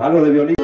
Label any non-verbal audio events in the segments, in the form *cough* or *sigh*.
Algo de violín.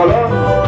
Colón,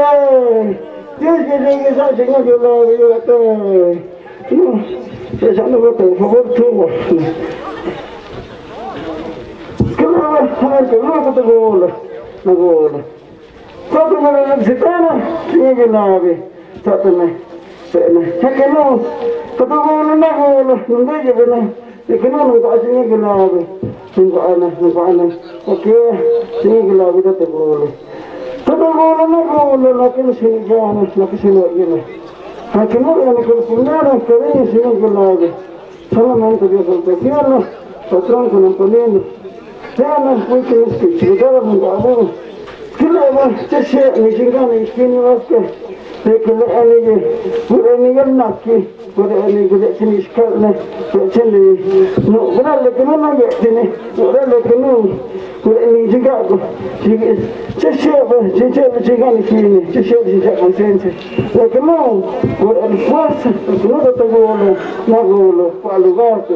đây chứ cái này cái sao chính là cái lời cái lời tôi cái sao nó có tưởng phá vỡ thương rồi cái lời hai cái lời có tưởng rồi nó sao tôi nói gì thế này cái cái lời vậy sao tôi này vậy này cái lời có tôi gọi nó nó rồi nó đây cái này thì cái nó nó gọi chính là cái lời vậy mình gọi này mình gọi này ok chính là cái lời đó tôi gọi ana, nunggu ana. Oke, sini gila kita tegul. Tegul na gul, lakin sini jana, lakin sini gila. Hakim mo yan ko sinara, kaya sini gila. Solamente Dios al cielo, patrón con el ponino. Sana, muy que que ba, cheshe, ni chingana, iskini waske. Lekele anige, bure Lekille elige, murenigem nakki, mureni gudetini işkalle, gudetini, no, buralle kinu na gudetini, buralle kinu, mureni cigago, cigis, çeşebe, cicebe cigani kini, çeşebe cigago sense, lekinu, mureni fuerza, lekinu da tagolo, na golo, palugarte,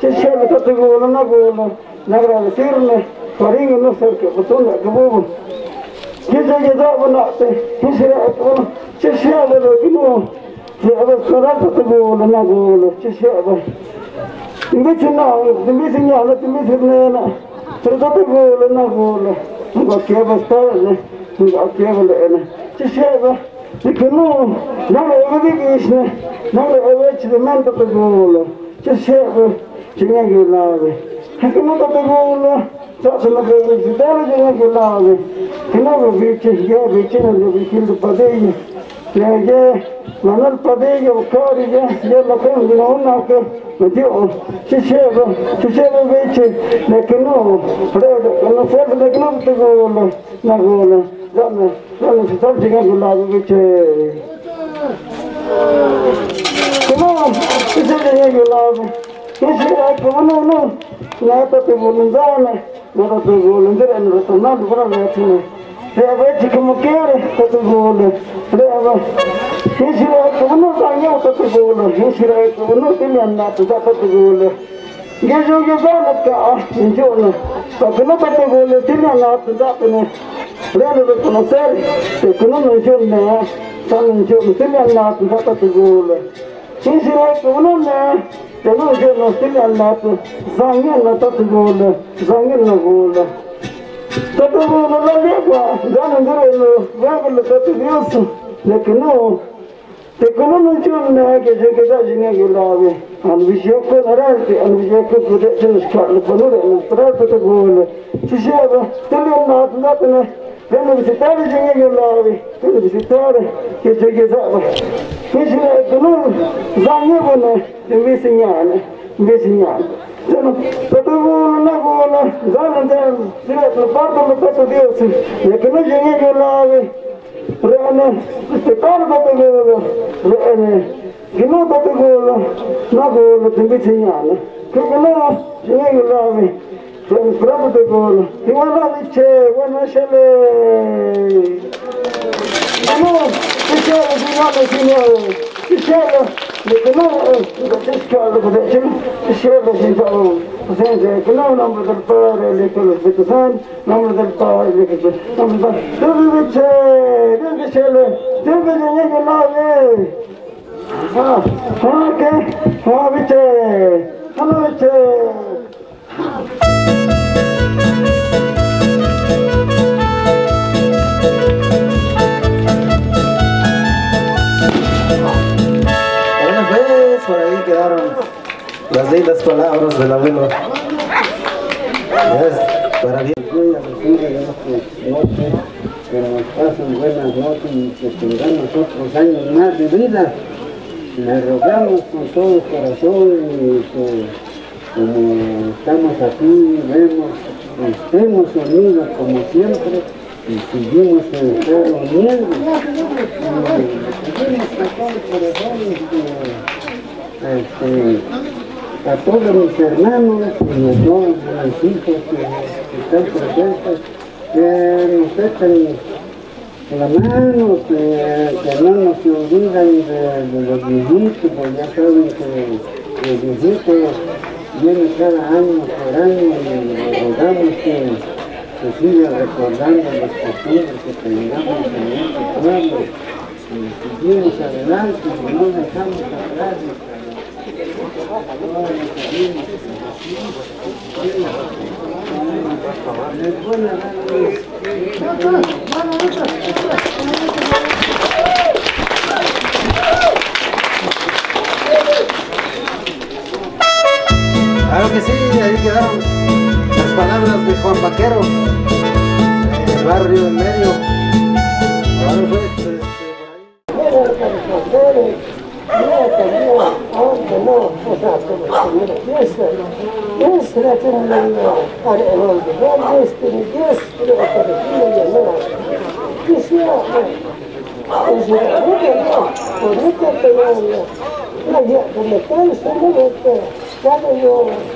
çeşebe da tagolo, na golo, na agradecerle, paringo yedege davu nakse, hisire etvan, çeşiyale ve gülüğün, cebe sorar tutu boğulu na boğulu, çeşiyale. Mbiçin ağır, mbiçin yağlı, mbiçin neyana, tırdatı boğulu na boğulu, bakiye bastarlı, bakiye büleyene, çeşiyale. Dikinu, nana evedik işine, nana eveçli men tutu boğulu, çeşiyale, çingen gülün abi. Hikimi tutu boğulu, Çatıda böyle giderdiğine gülüyordu. non è çizgiye bitirdi, bitirdi padeyi. Yege, lanar padeyi ukariye, ye lakon günahın hakkı. Diyor, çiçeğe, çiçeğe biçi, ne kınav, fred, kınav fred, ne kınav tıgol, ne gol. Zaten, zaten tutar çıkan gülüyordu biçi. Kınav, çiçeğe gülüyordu. Çiçeğe, kınav, kınav, nāyata te volunzāne, nāyata te volunzāne, nāyata nāyata volunzāne, rāvā chika mukere, tatu volu, rāvā, hīsirāya kuvunu sāngyam tatu volu, hīsirāya kuvunu tīmyam nātu tatu volu, gēzhū gēzāna kā ārti jōna, kakuna tatu volu, tīmyam nātu tatu nē, rāvā tatu nāsari, te kunu nāshūn nē, sāngyam nātu tatu volu, hīsirāya kuvunu nē, Tenu je no singa natu, zangi na tatu gola, zangi na gola. Tatu gola la lekwa, gana ngiro no, vabu la tatu yosu, lekinu, te kulu no chun na hake je keda jinga gila ave. Anvishayakko narayati, anvishayakko kudachin shkatla panura, nastara tatu gola. Chishayaba, tenu natu natu na, tenu visitari jinga gila ave, tenu visitari, ke je keda ave. non insegnare, insegnare. Подумала, нагола, занадо, светло, пардон, посудился. Я кино жене гулавы, реально, стекан потянула, реально, кино потянула, нагола, ты бы синяла. Кино жене гулавы, τον πράγμα του εφόρου. Τι βαλάδικε, γονάσελε. Ενώ, τι θέλω, τι κάνω, τι λέω, τι θέλω. Bekliyorum, biz kaldık için şöyle şifalı. Sen de kılav namazdır par ile kılıp bitisan, namazdır par ile kılıp namazdır. Dur bir çe, dur bir şöyle, dur bir ne kılav Ha, ha ke, ha bir. Bueno, pues por ahí quedaron las lindas palabras del abuelo. Para bien. Que nos pasen buenas noches y que tengamos otros años más de vida. Le rogamos con todo el corazón y que como estamos aquí, vemos, estemos unidos como siempre y seguimos en estar el corazón este, a todos mis hermanos y a todos mis hijos que, están presentes, que nos echen la mano, que, que no nos de, de los viejitos, porque ya saben que los viejitos vienen cada año por año y rogamos que, que siga recordando las costumbres que tengamos en este pueblo. Seguimos adelante, que no dejamos atrás Les voy a dar que sí, ahí quedaron las palabras de Juan Vaquero, el barrio del medio. Ahora fue, este, por ahí. También nos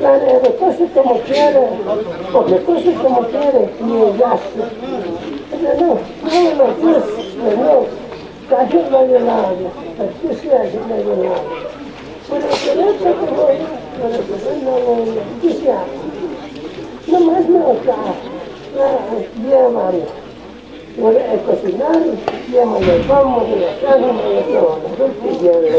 la cosas como quiere, porque cosas como quiere, y hace. Ella no, no hablo Dios no. Cayó la llenada, aquí se ha llenado. Pero que no se pero que no voy, dice, no más no está, llévame. Voy a cocinar, llévame, vamos de la casa, me lo tomo, porque ya de la.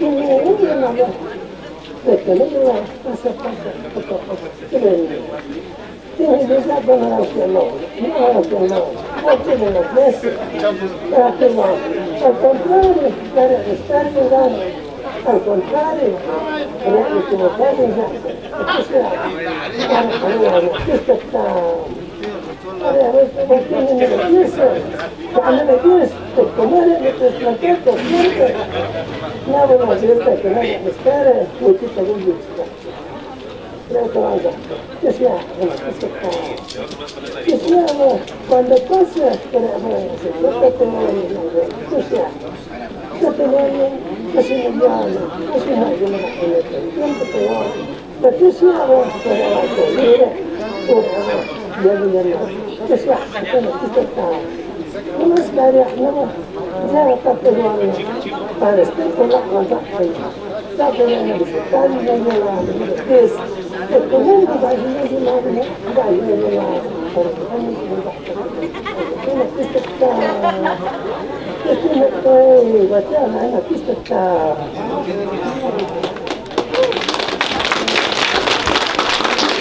Andiamo. Aspetta, non lo passa, passa, passa, passa. Tieni il capo nella nostra mano, nella nostra mano, facciamo la testa, la fermiamo. Al contrario, per restare danno, al contrario, per restare danno. E questa è la... Questa è la... Para ver cómo tienen el piso, cuando me tienes que comer en el transporte, siempre. No, bueno, si es que no me espera, muchito gusto.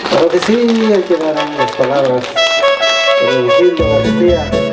Creo que sea, bueno, que ya no, que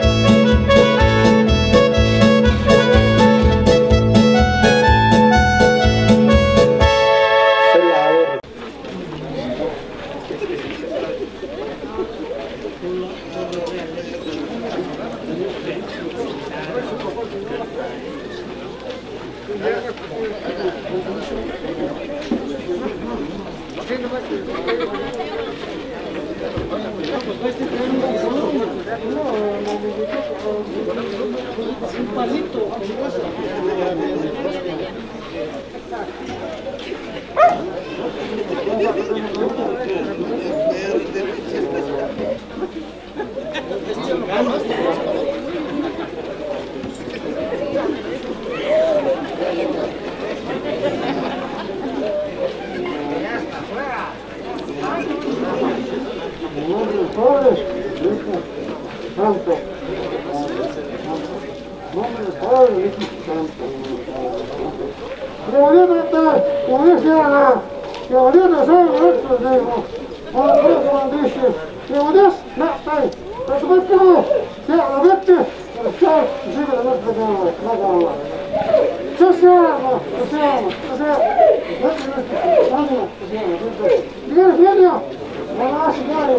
Todos. なんと、И вот это самое главное его. Он просто вещи. И вот это на стай. Это вот кого? Все объекты, все живы на голову, на голову. Все сделано, все сделано, все сделано. Теперь видео на нашей горе.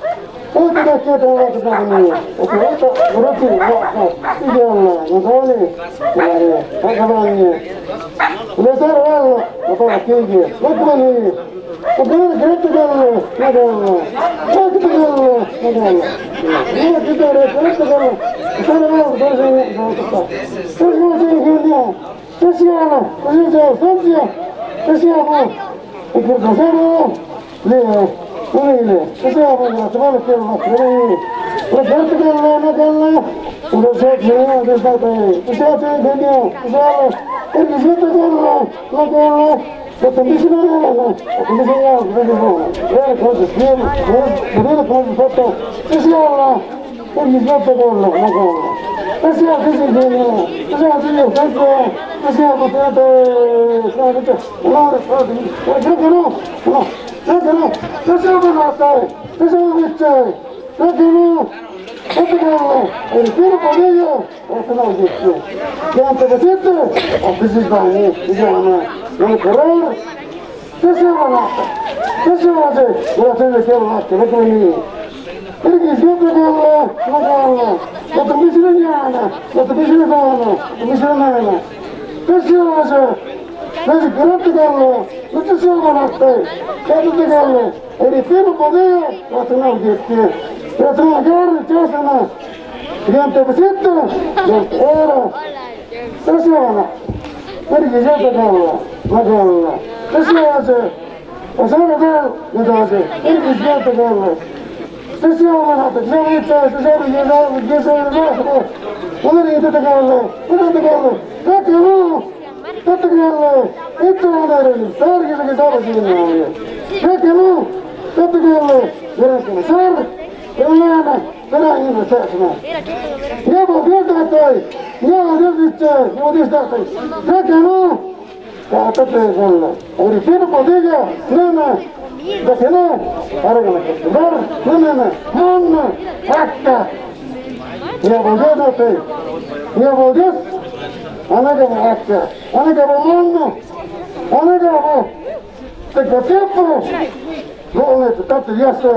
多くの人と同じ番おを送ると嬉しいの以上のご購入になり高番に梅沢おールド元は96番にお手をグッと出るのなどの多くのるのなどの見えてたらグッと出るそれも同時にどうとかそういうふうに私はおじいちゃん3時よ私はもうご参加をねえ Quindi, possiamo ringraziare per la crisi, la gente che non è bella, un esempio di state, un esempio di mio, un esempio di gente che non è la bella, la tantissima bella, la tantissima bella, belle cose, belle, belle cose fatte, ci siamo, un esempio di la bella. Kasi ako sa inyo, kasi ako sa inyo, kasi kasi ako sa inyo, kasi ako sa inyo, kasi ako sa inyo, kasi ako sa inyo, Listen up, no. No te no te no te ぜひグランドガンの写しをもらって、ガンドガンの recibo modelo nacional de este. Tras una guerra rechazana, mediante visita de oro. Gracias, Porque yo te cobro, no cobro. Gracias, Osama Gol, no te hace. Porque yo te cobro. Gracias, Osama, te quiero mucho, te quiero mucho, te quiero mucho. Poder irte te cobro, no te cobro. No te cobro. Pettäkäällä, Pettäkäällä, Särkisäkin tapasimme oli. Pettäkäällä, Pettäkäällä, Jyräskänä Sär, Jyräskänä, Perähinä Särsinä. Jepo, pientä toi, Jepo, Jyrkitsää, Jepo, Tistahtai. Pettäkäällä, Päätäteen sulle. Oli Pirpo Tiga, Nenä, Pettäkäällä, Arvella Keskuvar, Nenä, Hanna, Häkkä. Jepo. Ona da Hrvatska, ona da Romunija, ona da ovo, tako tepo. Dole, tato, ja se,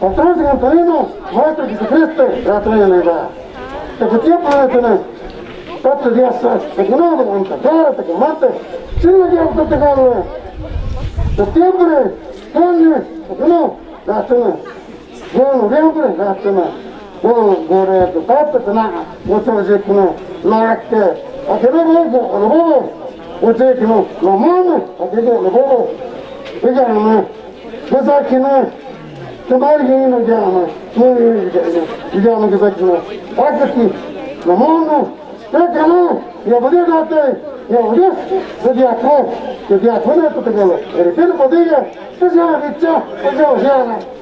Otrozi Antonino, maestro Jesu Hriste, ratruje neba. Tako tepo, ona da ne. Tato, ja se, tako novo, on tatara, tako mate, sila djel, tato galove. Da tepore, tonne, tako novo, ratruje. Bueno, de hombre, ratruje. の号令とかっててな、ご掃除機のなくて、あけども、のほう、ご掃除機の、のも、あけどのほう、いじゃんの、ごさの、とまりぎのじゃんの、そういうじゃあのごさきの、あけき、のもの、だから、я выдержал ты, я улез, задиакон, задиакон это ты было, ребята, けちゃ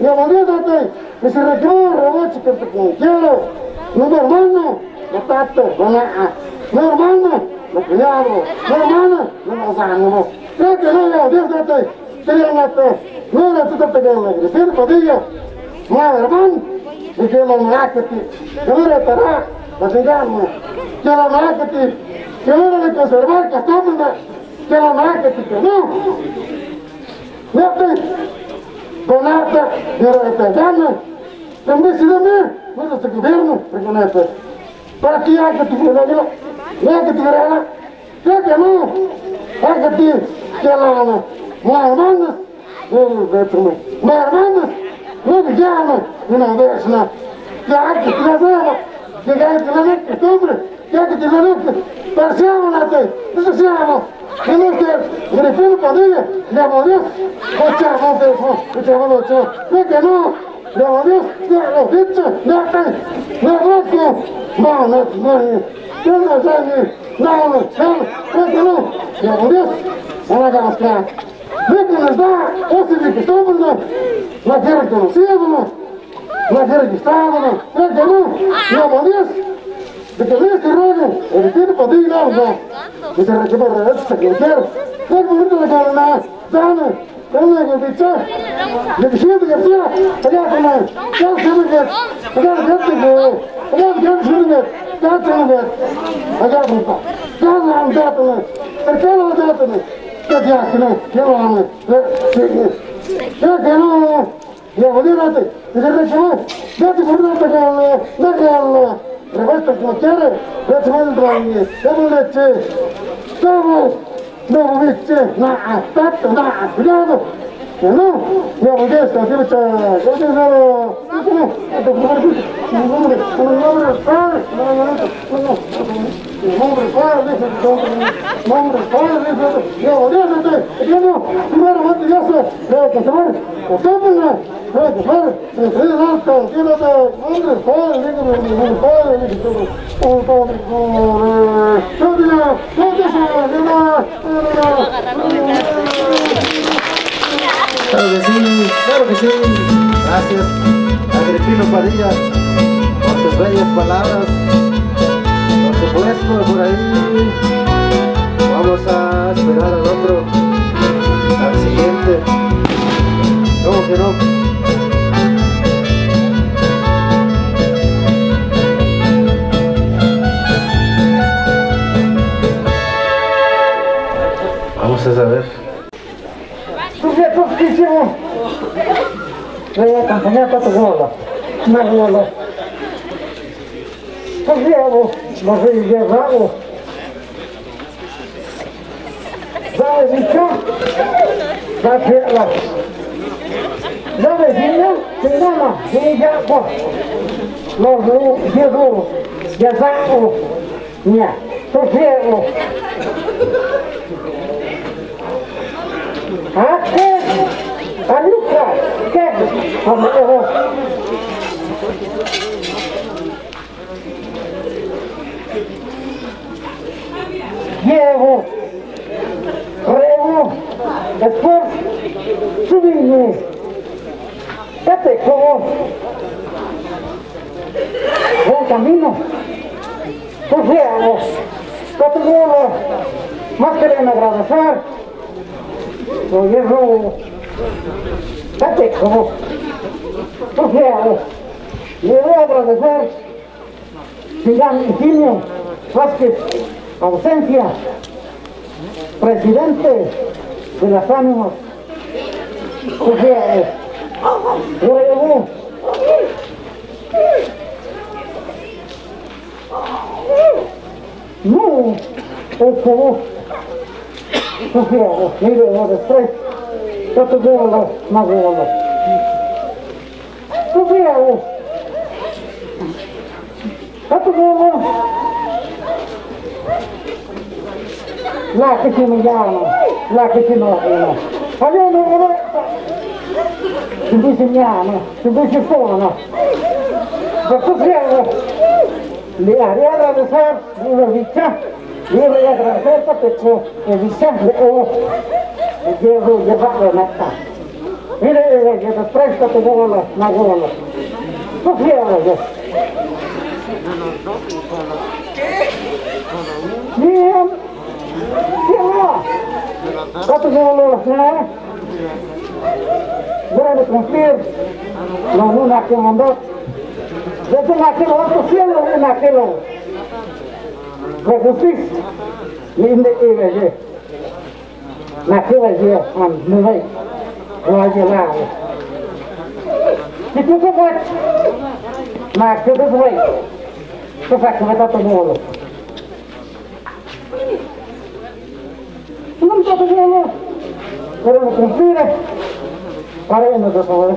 y amarínate. Me dice, recreo, Roboche, que te quiero. No mi hermano, no tato, no la. Mi hermano, no cuidado. Mi hermana, no nos ánimo. Creo que no, ya, olvídate. Créanate. No era tú te pegué, crecer codillo. Mi hermano, dije, no me hágate. Que no retará, la tiramos. Que no me hágate. Que no era conservar, que estamos. Que no me hágate, que no. Vete. Donata Verdadeana, também se mim, mas este governo reconhece. Para que haja que tu não que é já que não, há que ter, que ela não, hermanas, ele é também, não hermanas, não que chama, e não deixa, não. Que há que tiverá, que é que tiverá, que é que tiverá, que é que tiverá, que tiverá, que tiverá, que tiverá, le abolió, de que no este rollo, el tiene Padilla, no, no. Y se recibe el revés, se quiere. ¿Qué bonito de carona? Dame, dame que bicho. Le dije que García, allá con él. Ya se me بقضية الرونو وبتديني قضية الأرض إذا ركب رئيسك وكير كان مرد لك على الناس دعنا. يلا يا بيتشاف نمشي بكثير حاجات الناس خليها شبكت حاجات جدك حاجات كان شبكت كان شبكت حاجات ربع كان خليها تعطنا اركان عم تعطنا كيف يا كمان يلا عمي يا كمان يا وليداتي إذا ركبت جاتي مرد لك على الناس ya se va el baño, ya no le eché, todo, no me eché, nada, tanto, nada, cuidado, que no, ya voy a estar, ya está, ya te no, no, no, no, no, nombre padre, nombre padre, ya olvídate, ya no, primero mate ya se, ya que se va, cotémosla, ya que padre, se pide alto, quédate, nombre padre, dígame, nombre padre, dígame, oh, padre, padre, no diga, no te sabes, no, no, Claro que sí, claro que sí. Gracias, Agripino Padilla, por tus bellas palabras. Por supuesto, por ahí vamos a esperar al otro, al siguiente. ¿Cómo que no? Vamos a saber. Липовский Тимур. Приятно, понятно, от года. На года. По леву, даже и державу. За лицо, за тело. Надо земля, земля, земля, вот. Ложу, держу, я за руку. Нет, по леву. To wzięło. A ty, Anuka, ty, Anuka. Dzieło, rewo, sport, cywilny, etykowo, buen camino, tu było, más queremos agradecer, lo llevo, etykowo, tu dzieło, le voy a agradecer, Sigan Ingenio Vázquez, ausencia, presidente de las ánimas, José Guerrero. No, por favor, Sufiramo, mirujemo da stres, zato govorno magujemo. Sufiramo. Zato govorno. Lako ćemo javno, lako ćemo javno. Ali ono, ono, ti biše njano, ti biše pono. Da sufiramo. Li arrivano a ser una vita ನೀವು ಈಗ ರಥೋಪತ್ತು ವಿಶ್ವಾಸವು ದೇವರು ಗೆಬ್ಬಾಕ ನಷ್ಟ ನೀನು ಈಗ ಪ್ರಶ್ನೆ ತಗೋಲ್ಲ ಮಗುವಲ್ಲ ಸುಖಿ ಅವರಿಗೆ Durante o conflito, não naquele mandato, eu naquele outro filho, não outro. Versus in the image. Naquele dia, de noite, glória lá. E tudo bate. Mas tudo que Tu vai comentar todo mundo. Não está todo mundo. Queremos cumprir. Né? Para ainda, por favor.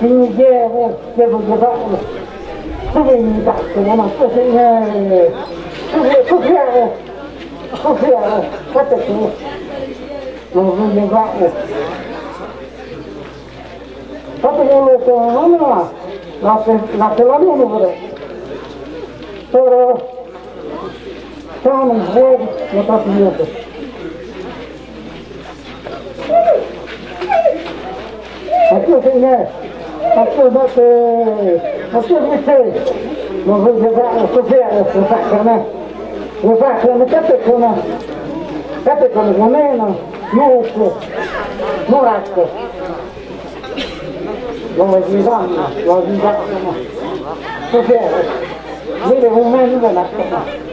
Ninguém receba o trabalho. Subimitasse na nossa Senhora. Confiava, confiava, até que não vou levar. Só que eu não tenho nome lá, na Celânia Número. Toro, Sano, Rego, no Tratamento. Aqui o Senhor. Ascoltate, ascoltate, non voglio sapere se sacrano, lo sacrano, catecono, catecono con meno, nuovo, moracco. Lo guidano, lo guidano, sapere, vede un meno da nascono.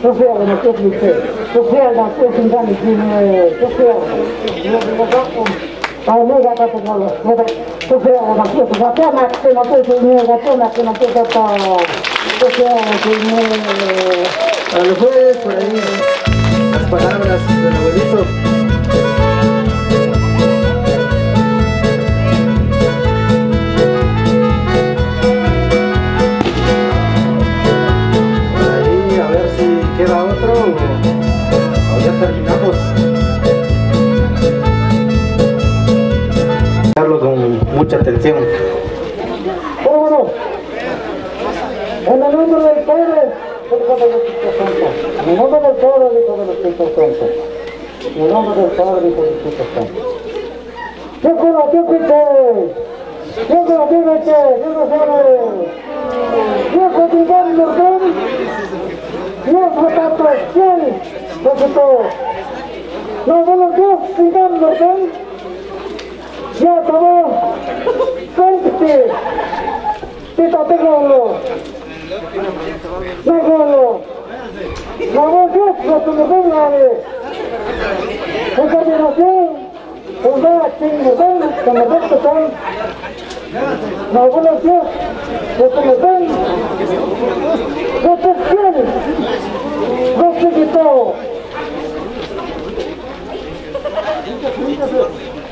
Soffermo non i non soffermo non i non soffermo, non lo so. A lo mejor por ahí las palabras del abuelito. Mucha atención. Vámonos. En el nombre del Padre, Hijo de los Espíritu Santo. En el nombre del Padre, Hijo de los Espíritu Santo. En el nombre del Padre, Hijo del Espíritu Santo. Yo con la. Yo con la que pite. Yo no sabe. Yo con mi gran mortal. Yo con tanto fiel. Porque todo. No, bueno, Dios, gran Ya tomó. Sente. Tita pegando. Pegando. Vamos Dios, no se me venga En continuación, un día chingo ven, que me ven que son. No, se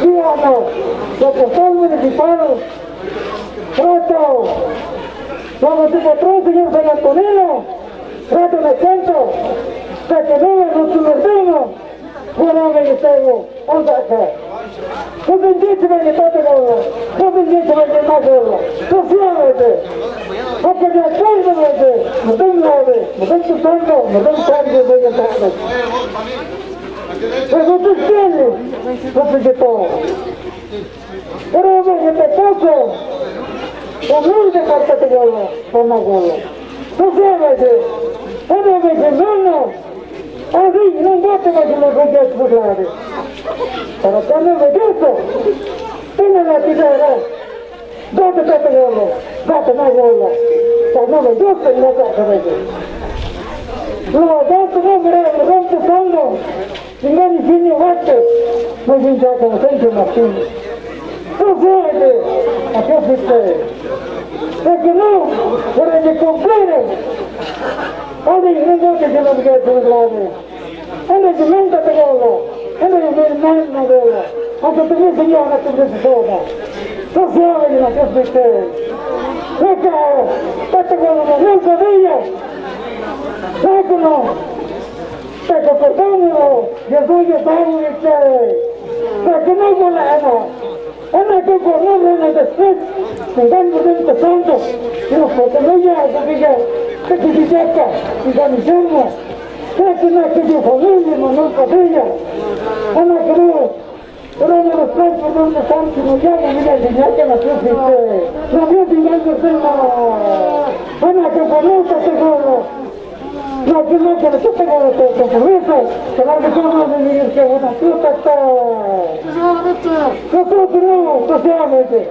díganos lo que municipales. Trato, como tipo tres, señor San Antonino, trato de cuento, de que no es nuestro un saco. No me limpiaste con lo, no me porque me acuerdo de que tengo de, me tengo tanto, me tengo. Mas ele, o principal. Pero hombre, este pozo, o mundo falta de gola, por na gola. Não sei, mas é. eu não vejo mano, assim, não gosto mais de uma conversa por lado. Para que não ver isso, tenho na tigera, gosto de gola, gosto na gola, para não vejo isso e não gosto mais. Não gosto, não me rompo o fundo. Giocano sempre mattino. Tu vede, a che fitte? Perché no, vorrei comprare. Oggi non so che se lo dico per l'uomo. Oggi si mente per quello. Oggi si mente per quello. Anche per me signora che si sono. Non si vede la che fitte. Perché? Este con los Lorenzo Díaz. Sáquenlo. Te comportamos. Yo soy de Pablo y ustedes. Porque no volamos. Ana que correr en el después. Tengamos empezando. Y los fotomillas, amiga. Que te diseca. Y camisamos. Sáquenlo que mi familia, Manuel Padilla. Ana no. Pero no los traes por donde ya no mira enseñar que la sufriste. La vio tirando el tema. Ana que gorro. No, que no, que no de tu compromiso. Que la que somos de vivir que una fruta está. Nosotros no, socialmente.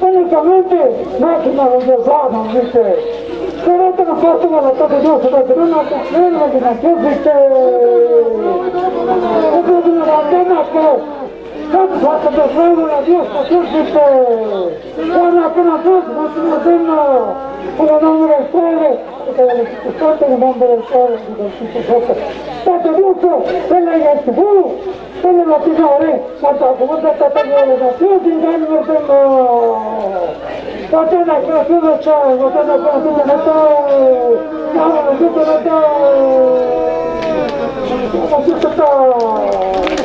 Únicamente, máquina de persona, ¿viste? Pero con la yo, una mujer, la que ¿viste? Una bandera que... Tanto hasta te ruego a Dios pacífico. Guarda apenas dos, continuación. Con el nombre del Padre, santo el nombre del Padre y del Santo Santo. Tanto mucho, dele il el tubo, dele la tirare, tanto como te tratando de la ciudad y dale el tengo. La tenda que la ciudad está, la tenda que la ciudad está, la tenda que la ciudad está, la ciudad está.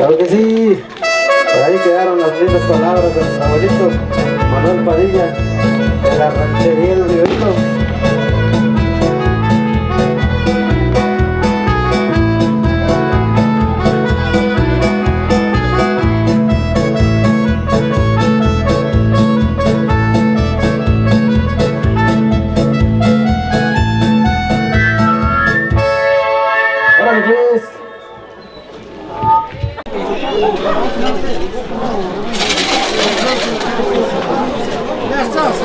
Claro que sí. Por ahí quedaron las lindas palabras de nuestro abuelito Manuel Padilla de la ranchería del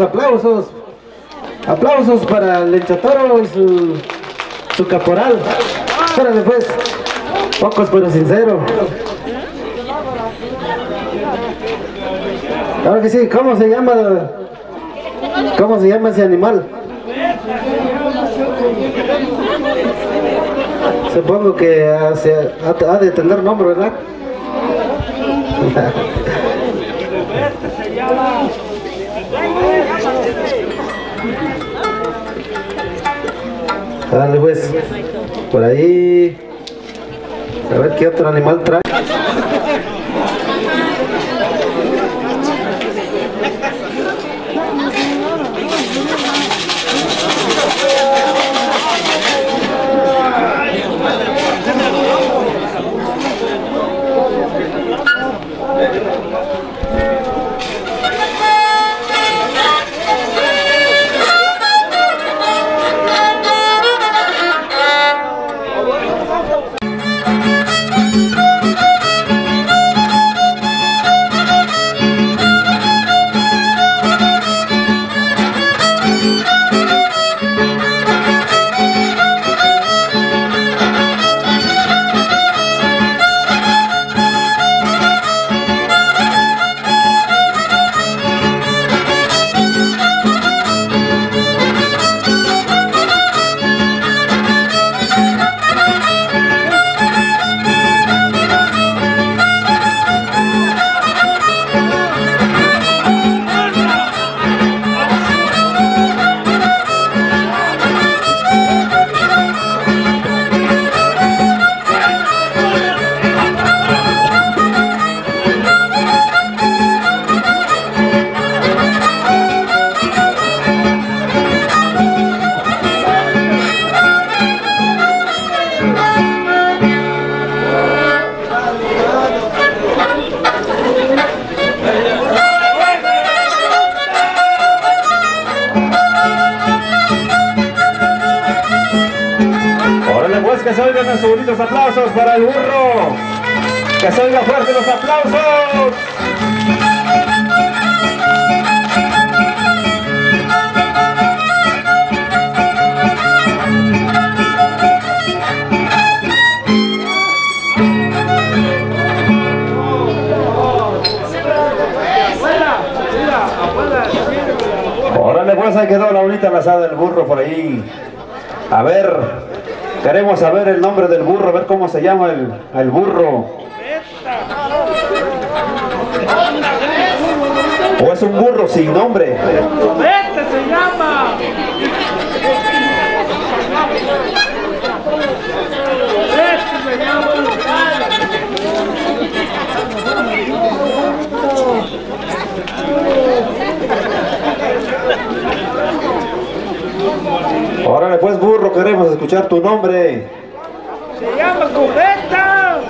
aplausos. Aplausos para el Lenchatoro y su, su caporal. Espérame pues. Pocos pero sincero. Ahora que sí, ¿cómo se llama? ¿Cómo se llama ese animal? Supongo que ha, ha de tener nombre, ¿verdad? *laughs* Dale pues, por ahí, a ver qué otro animal trae. Quedó la bonita lazada del burro por ahí. A ver, queremos saber el nombre del burro, a ver cómo se llama el, el burro. ¿O es un burro sin nombre? ¡Vete se llama! ¡Este se llama! Órale pues burro, queremos escuchar tu nombre. ¡Se llama cubeta!